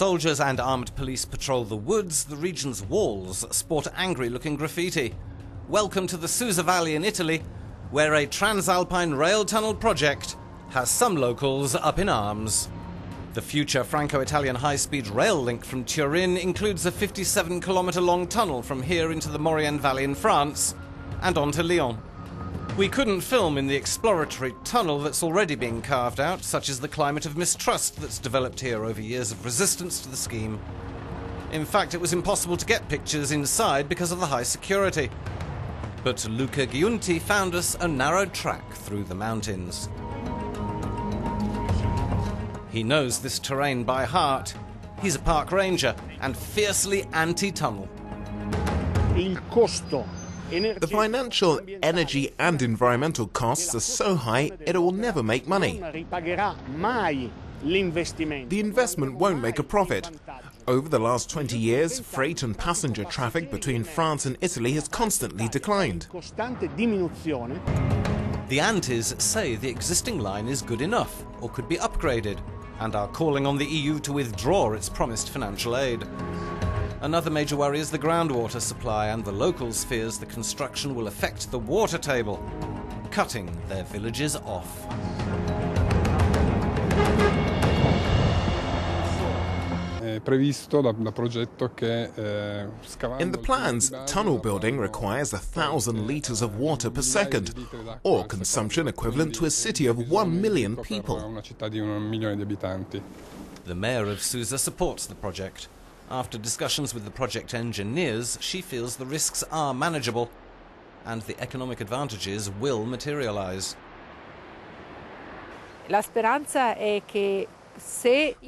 soldiers and armed police patrol the woods, the region's walls sport angry looking graffiti. Welcome to the Susa Valley in Italy, where a transalpine rail tunnel project has some locals up in arms. The future Franco Italian high speed rail link from Turin includes a 57 kilometre long tunnel from here into the Maurienne Valley in France and on to Lyon. We couldn't film in the exploratory tunnel that's already being carved out, such as the climate of mistrust that's developed here over years of resistance to the scheme. In fact, it was impossible to get pictures inside because of the high security. But Luca Giunti found us a narrow track through the mountains. He knows this terrain by heart. He's a park ranger and fiercely anti-tunnel. The financial, energy, and environmental costs are so high it will never make money. The investment won't make a profit. Over the last 20 years, freight and passenger traffic between France and Italy has constantly declined. The Antis say the existing line is good enough or could be upgraded and are calling on the EU to withdraw its promised financial aid. Another major worry is the groundwater supply, and the locals fears the construction will affect the water table, cutting their villages off. In the plans, tunnel building requires a thousand litres of water per second, or consumption equivalent to a city of one million people. The mayor of Susa supports the project. After discussions with the project engineers, she feels the risks are manageable and the economic advantages will materialize. La speranza è che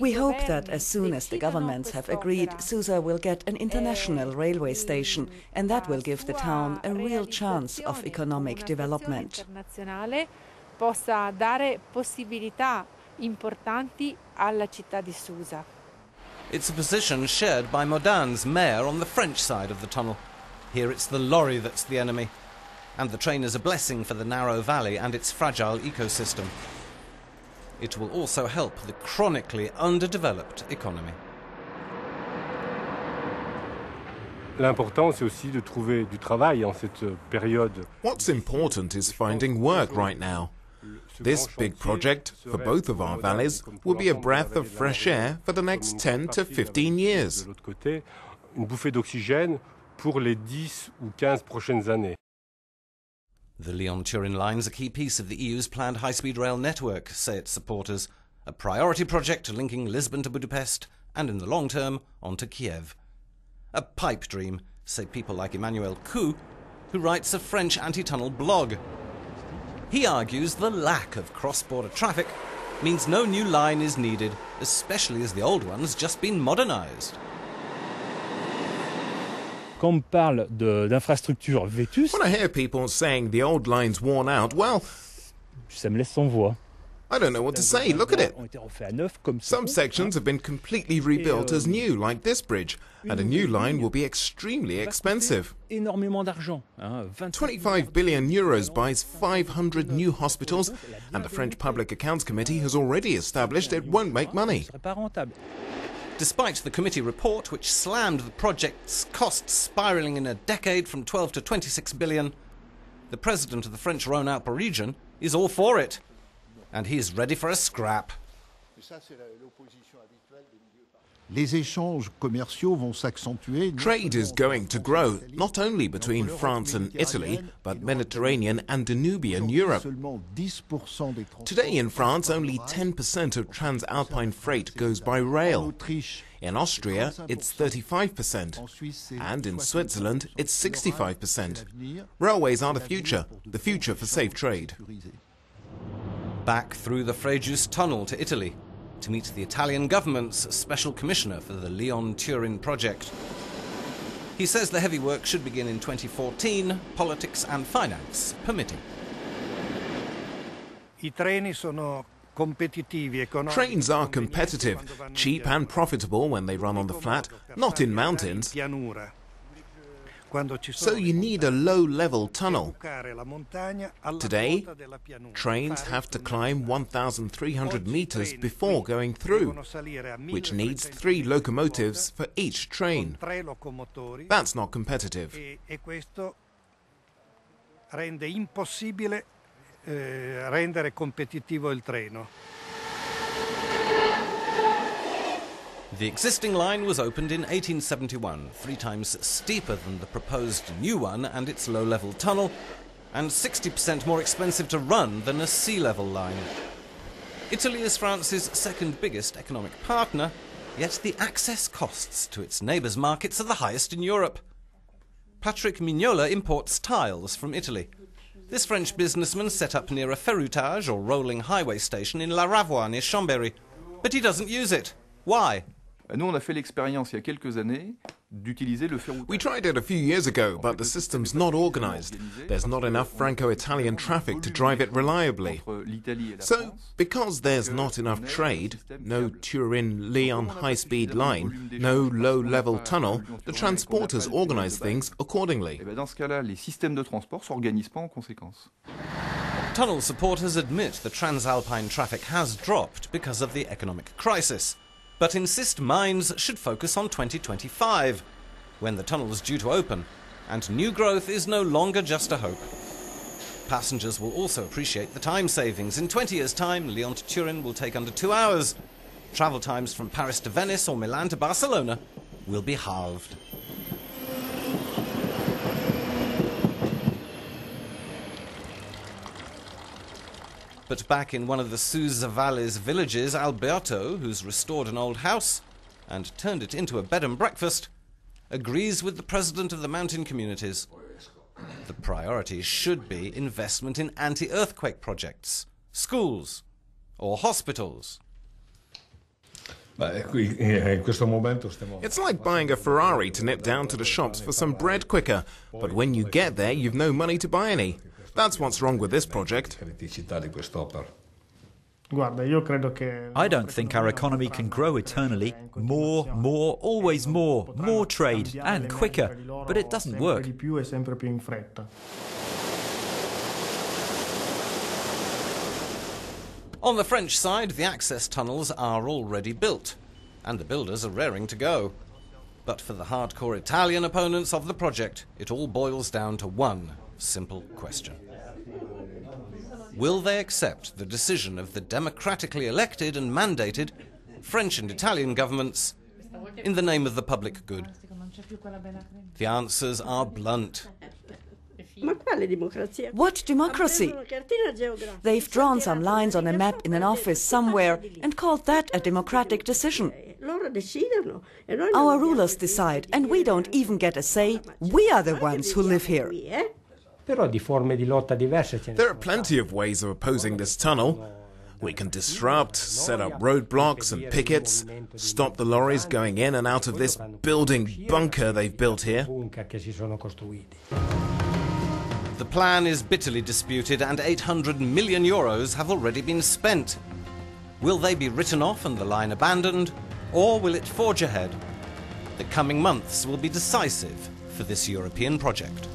we hope that as soon as the governments have agreed, Susa will get an international eh, railway station, and that will give the town a real chance of economic development. possa dare possibilità importanti alla città di Susa. It's a position shared by Modane's mayor on the French side of the tunnel. Here it's the lorry that's the enemy, and the train is a blessing for the narrow valley and its fragile ecosystem. It will also help the chronically underdeveloped economy. L'important, c'est aussi de trouver du travail en cette période. What's important is finding work right now. This big project, for both of our valleys, will be a breath of fresh air for the next 10 to 15 years. Une bouffée d'oxygène pour les 10 ou 15 prochaines années. The Lyon-Turin line is a key piece of the EU's planned high-speed rail network, say its supporters, a priority project linking Lisbon to Budapest and, in the long term, on to Kiev. A pipe dream, say people like Emmanuel Coup, who writes a French anti-tunnel blog. He argues the lack of cross-border traffic means no new line is needed, especially as the old one's just been modernised. quand on parle d'infrastructures vétustes, when I hear people saying the old line's worn out, well, ça me laisse sans voix. I don't know what to say. Look at it. Some sections have been completely rebuilt as new, like this bridge, and a new line will be extremely expensive. 25 billion euros buys 500 new hospitals, and the French Public Accounts Committee has already established it won't make money. Despite the committee report, which slammed the project's costs spiralling in a decade from 12 to 26 billion, the president of the French Rhône-Alpes region is all for it, and he's ready for a scrap. Les échanges commerciaux vont s'accentuer. Trade is going to grow, not only between France and Italy, but Mediterranean and Danubian Europe. Today in France, only 10% of transalpine freight goes by rail. In Austria, it's 35%, and in Switzerland, it's 65%. Railways are the future, the future for safe trade. Back through the Frejus tunnel to Italy, to meet the Italian government's special commissioner for the Lyon-Turin project. He says the heavy work should begin in 2014, politics and finance permitting. Trains are competitive, cheap and profitable when they run on the flat, not in mountains. So you need a low-level tunnel. Today, trains have to climb 1,300 meters before going through, which needs three locomotives for each train. That's not competitive. rende impossibile eh, rendere competitivo il treno. The existing line was opened in 1871, three times steeper than the proposed new one and its low level tunnel, and 60% more expensive to run than a sea level line. Italy is France's second biggest economic partner, yet the access costs to its neighbours' markets are the highest in Europe. Patrick Mignola imports tiles from Italy. This French businessman set up near a ferroutage or rolling highway station in La Ravoire near Chambéry. But he doesn't use it. Why? Nous, on a fait l'expérience il y a quelques années d'utiliser le ferroutage. We tried it a few years ago, but the system's not organized. There's not enough Franco-Italian traffic to drive it reliably. So, because there's not enough trade, no Turin-Lyon high-speed line, no low-level tunnel, the transporters organize things accordingly. Eh dans ce cas-là, les systèmes de transport s'organisent pas en conséquence. Tunnel supporters admit the transalpine traffic has dropped because of the economic crisis but insist mines should focus on 2025, when the tunnel is due to open, and new growth is no longer just a hope. Passengers will also appreciate the time savings. In 20 years' time, Lyon to Turin will take under two hours. Travel times from Paris to Venice or Milan to Barcelona will be halved. But back in one of the Susa Valley's villages, Alberto, who's restored an old house and turned it into a bed and breakfast, agrees with the president of the mountain communities. The priority should be investment in anti earthquake projects, schools, or hospitals. It's like buying a Ferrari to nip down to the shops for some bread quicker, but when you get there, you've no money to buy any. That's what's wrong with this project. I don't think our economy can grow eternally. More, more, always more, more trade, and quicker. But it doesn't work. On the French side, the access tunnels are already built, and the builders are raring to go. But for the hardcore Italian opponents of the project, it all boils down to one simple question. Will they accept the decision of the democratically elected and mandated French and Italian governments in the name of the public good? The answers are blunt. What democracy? They've drawn some lines on a map in an office somewhere and called that a democratic decision. Our rulers decide, and we don't even get a say. We are the ones who live here. There are plenty of ways of opposing this tunnel. We can disrupt, set up roadblocks and pickets, stop the lorries going in and out of this building bunker they've built here. The plan is bitterly disputed and 800 million euros have already been spent. Will they be written off and the line abandoned, or will it forge ahead? The coming months will be decisive for this European project.